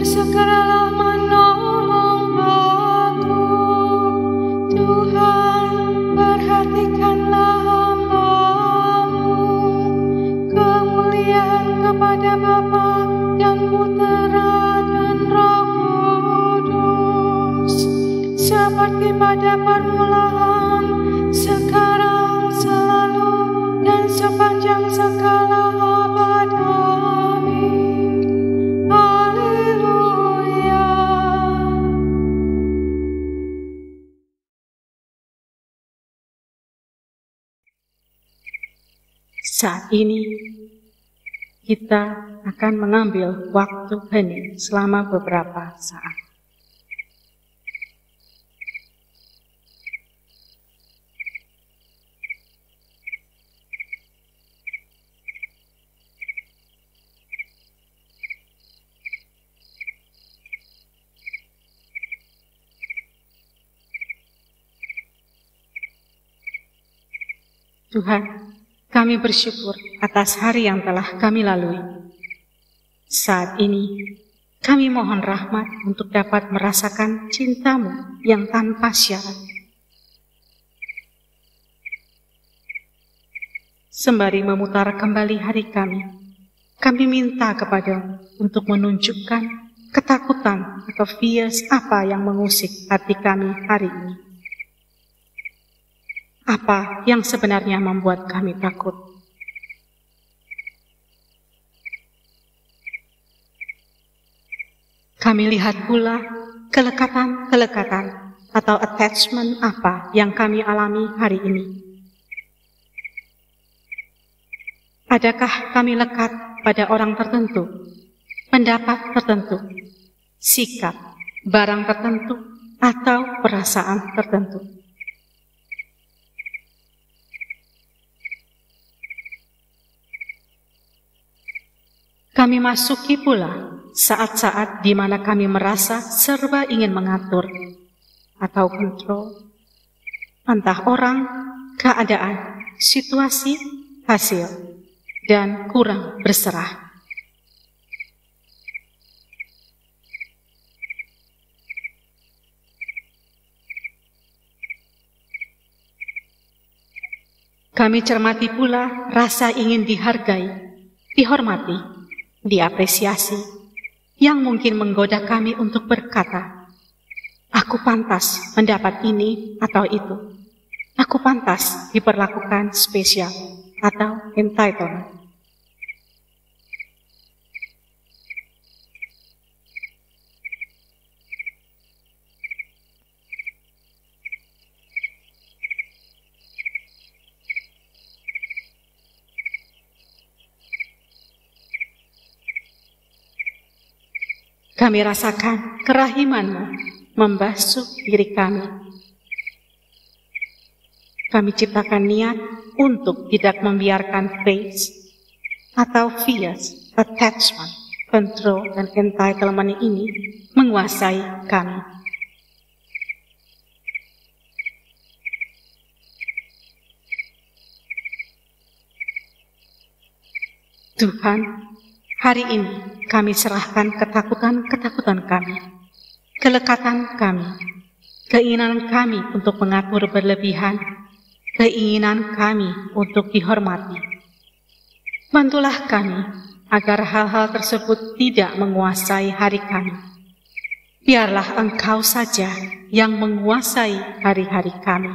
bersegeralah menolong aku. Tuhan, perhatikanlah hambamu. Kemuliaan kepada Bapa dan Putera dan Roh Kudus. Seperti pada permulaan, ini kita akan mengambil waktu hening selama beberapa saat. Tuhan, kami bersyukur atas hari yang telah kami lalui. Saat ini, kami mohon rahmat untuk dapat merasakan cintamu yang tanpa syarat. Sembari memutar kembali hari kami, kami minta kepadamu untuk menunjukkan ketakutan atau fears apa yang mengusik hati kami hari ini. Apa yang sebenarnya membuat kami takut? Kami lihat pula kelekatan-kelekatan atau attachment apa yang kami alami hari ini. Adakah kami lekat pada orang tertentu, pendapat tertentu, sikap, barang tertentu, atau perasaan tertentu? Kami masuki pula saat-saat di mana kami merasa serba ingin mengatur atau kontrol, entah orang, keadaan, situasi, hasil, dan kurang berserah. Kami cermati pula rasa ingin dihargai, dihormati, diapresiasi, yang mungkin menggoda kami untuk berkata, Aku pantas mendapat ini atau itu. Aku pantas diperlakukan spesial atau entitlement. Kami rasakan kerahimanmu membasuh diri kami. Kami ciptakan niat untuk tidak membiarkan face atau fears, attachment, control, dan entitlement ini menguasai kami. Tuhan, hari ini kami serahkan ketakutan-ketakutan kami, kelekatan kami, keinginan kami untuk mengatur berlebihan, keinginan kami untuk dihormati. Bantulah kami agar hal-hal tersebut tidak menguasai hari kami. Biarlah Engkau saja yang menguasai hari-hari kami.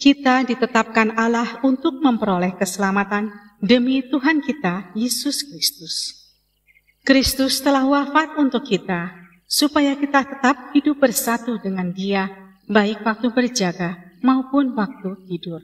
Kita ditetapkan Allah untuk memperoleh keselamatan demi Tuhan kita, Yesus Kristus. Kristus telah wafat untuk kita, supaya kita tetap hidup bersatu dengan Dia, baik waktu berjaga maupun waktu tidur.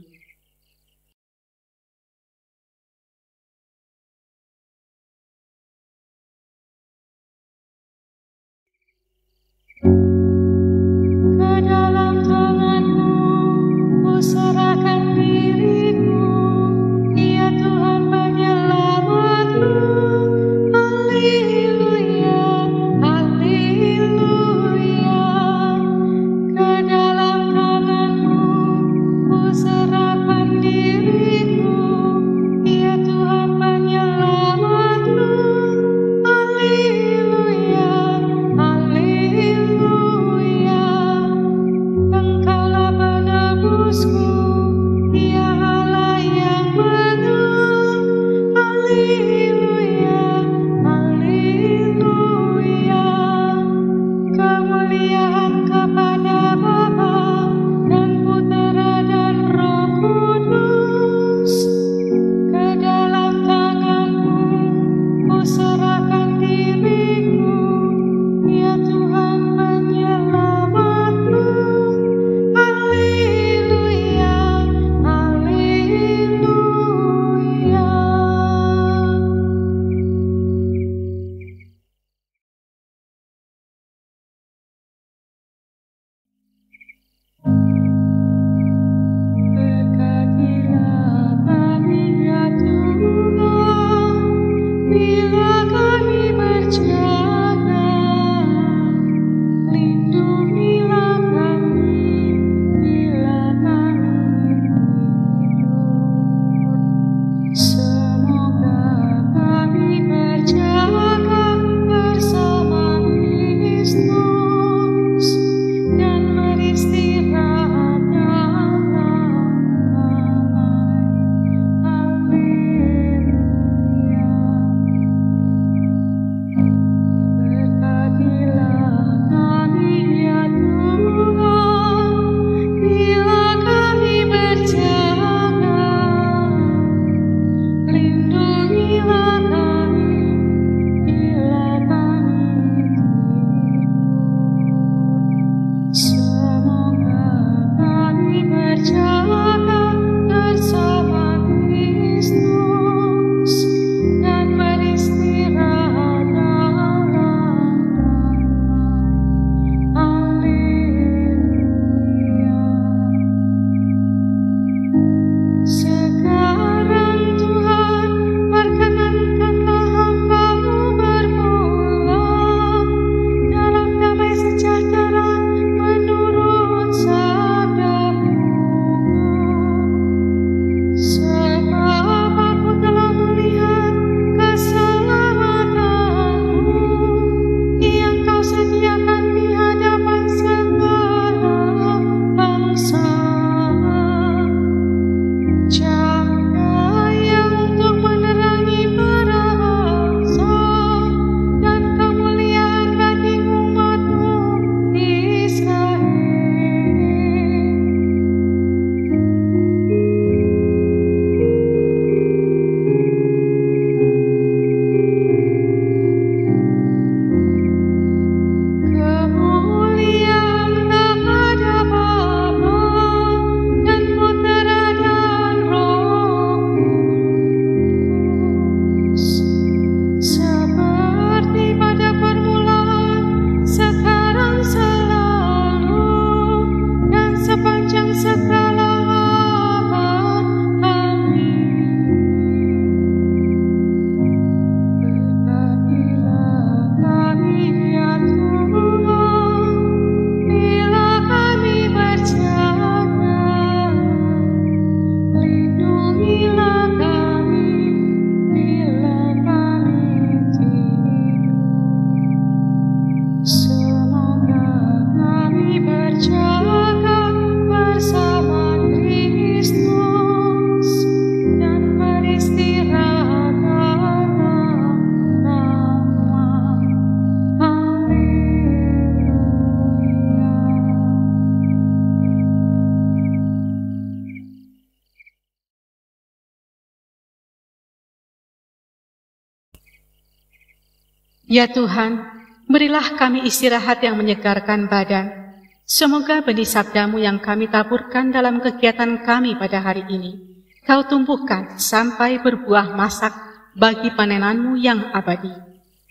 Ya Tuhan, berilah kami istirahat yang menyegarkan badan. Semoga benih sabdamu yang kami taburkan dalam kegiatan kami pada hari ini, kau tumbuhkan sampai berbuah masak bagi panenanmu yang abadi.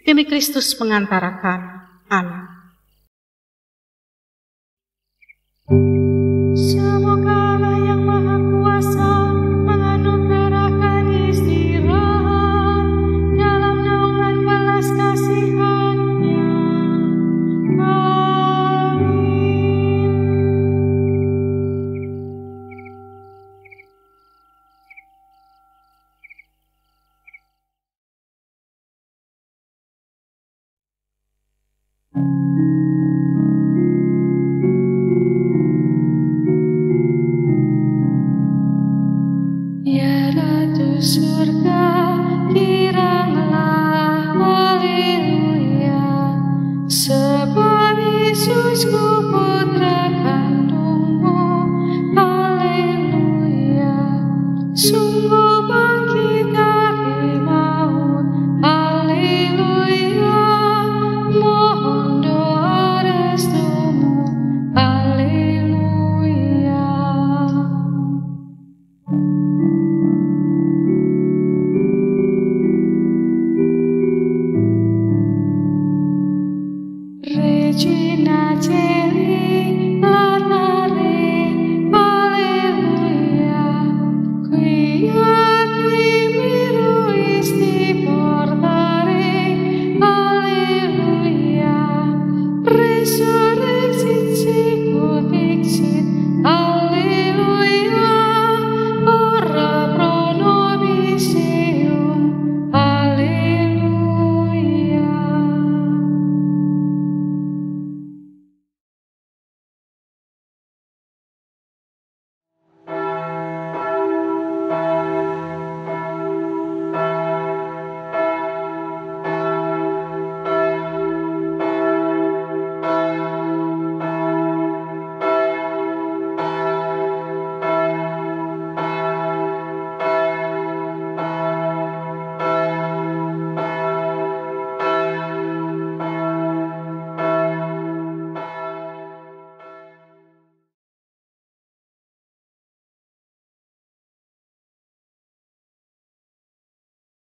Demi Kristus pengantara kami. Amin. Ya